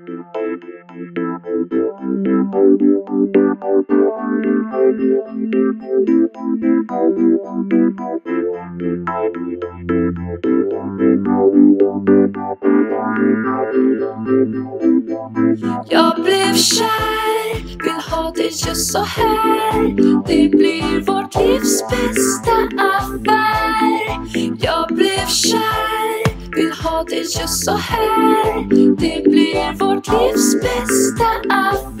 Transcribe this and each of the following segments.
Jag blev kär, vill ha det just så här. Det blir vårt livs bästa affär. Jag blev kär, vill ha det just så här. Det blir vårt livs bästa affär.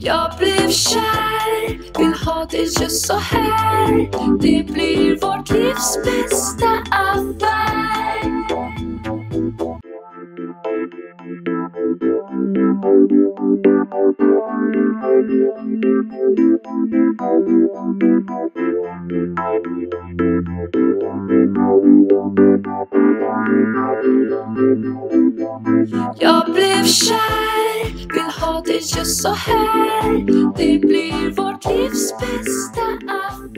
Jag blev kär, vill ha det just så här. Det blir vårt livs bästa Jag blev kär, vill ha det just så här. Det blir vårt livs bästa affär.